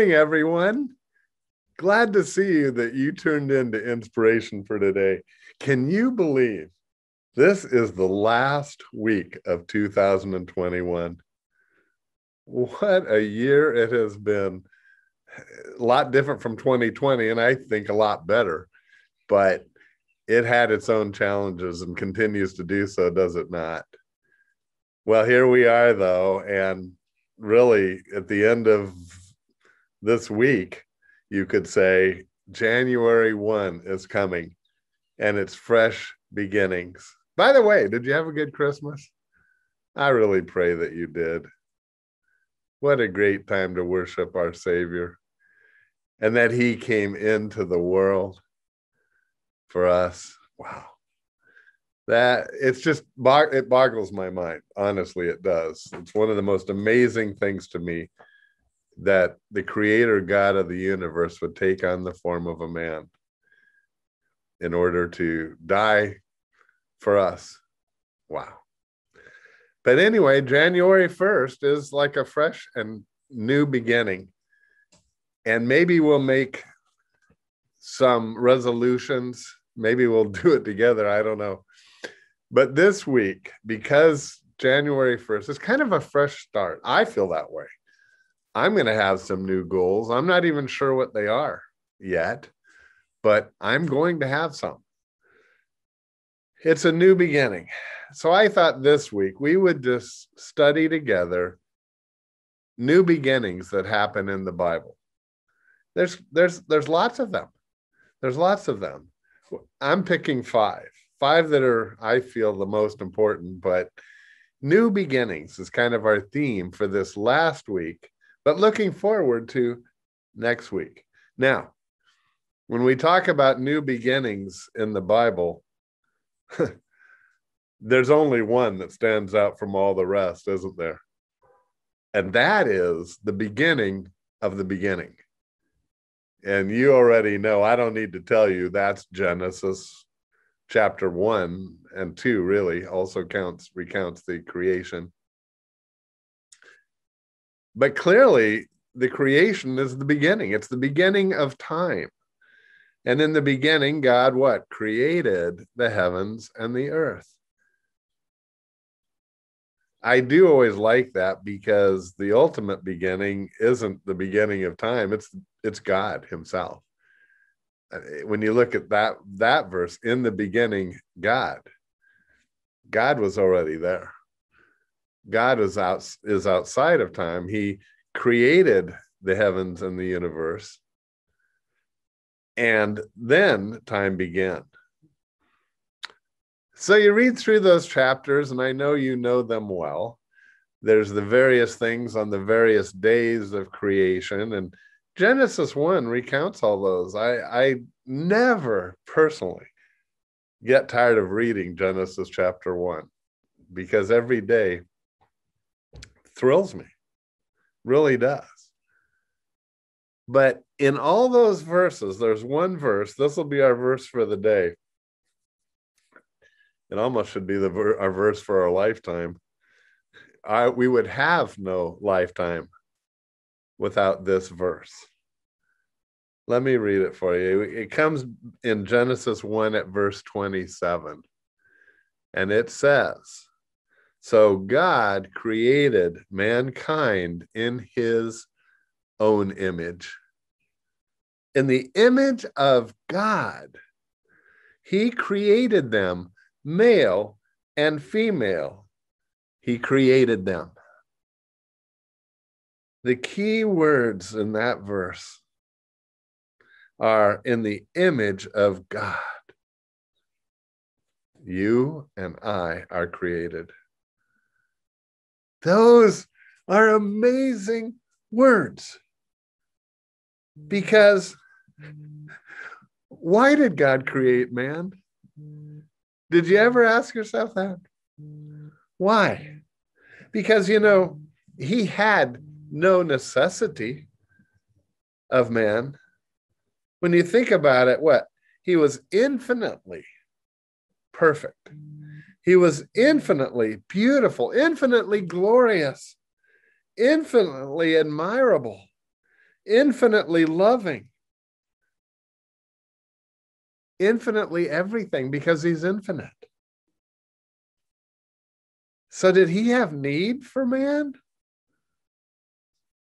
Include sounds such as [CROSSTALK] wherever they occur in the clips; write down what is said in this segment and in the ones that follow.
Morning, everyone. Glad to see you that you turned into inspiration for today. Can you believe this is the last week of 2021? What a year it has been. A lot different from 2020, and I think a lot better, but it had its own challenges and continues to do so, does it not? Well, here we are, though, and really at the end of this week, you could say January 1 is coming and it's fresh beginnings. By the way, did you have a good Christmas? I really pray that you did. What a great time to worship our Savior and that He came into the world for us. Wow. That it's just it boggles my mind. Honestly, it does. It's one of the most amazing things to me that the creator God of the universe would take on the form of a man in order to die for us. Wow. But anyway, January 1st is like a fresh and new beginning. And maybe we'll make some resolutions. Maybe we'll [LAUGHS] do it together. I don't know. But this week, because January 1st is kind of a fresh start, I feel that way. I'm going to have some new goals. I'm not even sure what they are yet, but I'm going to have some. It's a new beginning. So I thought this week we would just study together new beginnings that happen in the Bible. There's there's there's lots of them. There's lots of them. I'm picking 5. 5 that are I feel the most important, but new beginnings is kind of our theme for this last week but looking forward to next week. Now, when we talk about new beginnings in the Bible, [LAUGHS] there's only one that stands out from all the rest, isn't there? And that is the beginning of the beginning. And you already know, I don't need to tell you, that's Genesis chapter 1 and 2 really also counts recounts the creation but clearly, the creation is the beginning. It's the beginning of time. And in the beginning, God what? Created the heavens and the earth. I do always like that because the ultimate beginning isn't the beginning of time. It's it's God himself. Uh, when you look at that that verse in the beginning God God was already there. God is out is outside of time. He created the heavens and the universe. And then time began. So you read through those chapters, and I know you know them well. There's the various things on the various days of creation, and Genesis 1 recounts all those. I, I never personally get tired of reading Genesis chapter 1 because every day thrills me, really does. But in all those verses, there's one verse. This will be our verse for the day. It almost should be the our verse for our lifetime. I, we would have no lifetime without this verse. Let me read it for you. It comes in Genesis 1 at verse 27. And it says, so God created mankind in his own image. In the image of God, he created them, male and female. He created them. The key words in that verse are in the image of God. You and I are created. Those are amazing words. Because why did God create man? Did you ever ask yourself that? Why? Because, you know, he had no necessity of man. When you think about it, what? He was infinitely perfect. He was infinitely beautiful, infinitely glorious, infinitely admirable. infinitely loving, infinitely everything because he's infinite. So, did he have need for man?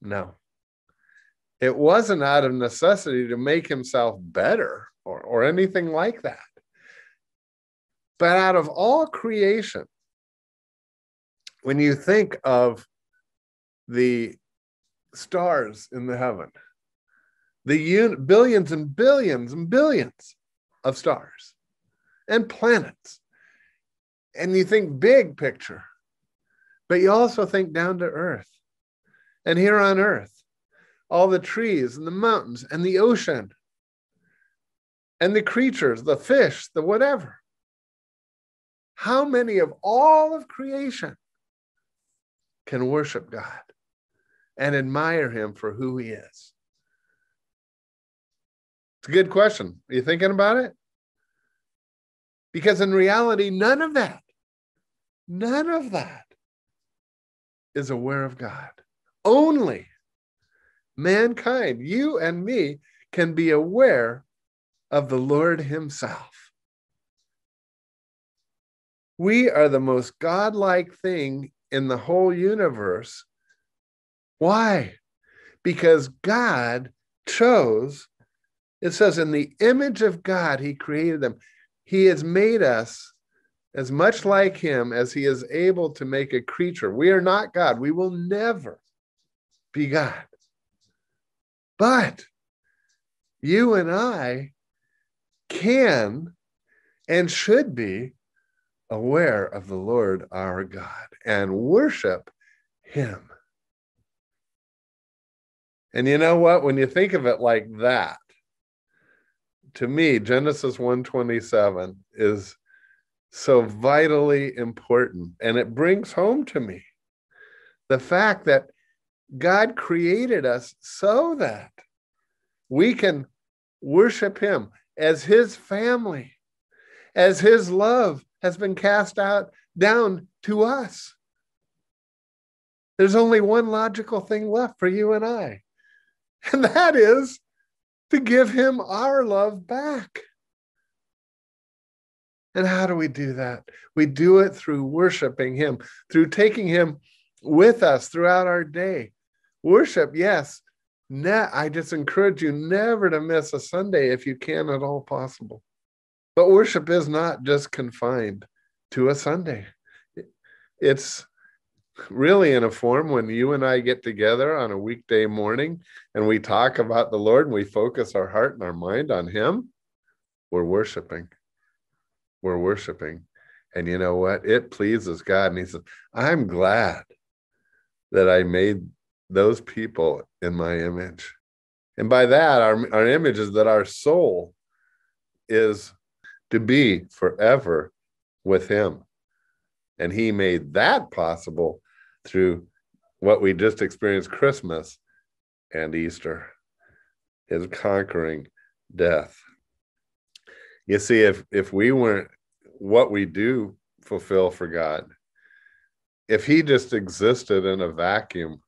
No. It wasn't out of necessity to make himself better or, or anything like that. But out of all creation, when you think of the stars in the heaven, the un- billions and billions and billions of stars and planets, and you think big picture, but you also think down to earth. And here on earth, all the trees and the mountains and the ocean and the creatures, the fish, the whatever. How many of all of creation can worship God and admire him for who he is? It's a good question. Are you thinking about it? Because in reality, none of that, none of that is aware of God. Only mankind, you and me, can be aware of the Lord Himself. We are the most godlike thing in the whole universe. Why? Because God chose, it says, in the image of God, He created them. He has made us as much like him as he is able to make a creature. We are not God. We will never be God. But you and I can and should be aware of the Lord our God and worship him. And you know what? When you think of it like that, to me, Genesis 127 is so vitally important. And it brings home to me the fact that God created us so that we can worship Him as His family, as His love has been cast out down to us. There's only one logical thing left for you and I, [LAUGHS] and that is to give Him our love back. And how do we do that? We do it through worshiping Him, through taking Him with us throughout our day. Worship, yes. Ne- I just encourage you never to miss a Sunday if you can at all possible. But worship is not just confined to a Sunday. It's really in a form when you and I get together on a weekday morning and we talk about the Lord and we focus our heart and our mind on Him, we're worshiping we're worshiping. And you know what? It pleases God. And He says, I'm glad that I made those people in my image. And by that, our, our image is that our soul is to be forever with Him. And He made that possible through what we just experienced Christmas and Easter, His conquering death. You see, if if we weren't what we do fulfill for God, if He just existed in a vacuum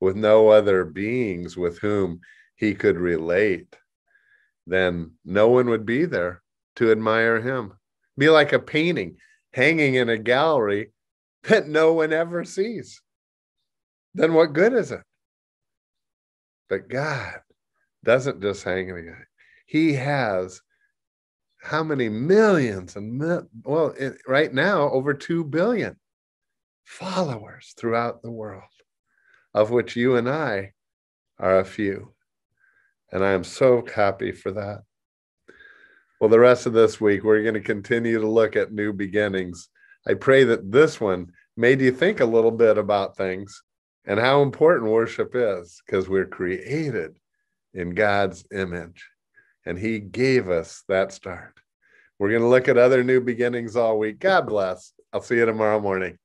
with no other beings with whom He could relate, then no one would be there to admire Him. Be like a painting hanging in a gallery that no one ever sees. Then what good is it? But God doesn't just hang in a gallery. He has how many millions and well it, right now over 2 billion followers throughout the world of which you and i are a few and i am so happy for that well the rest of this week we're going to continue to look at new beginnings i pray that this one made you think a little bit about things and how important worship is because we're created in god's image and he gave us that start. We're going to look at other new beginnings all week. God bless. I'll see you tomorrow morning.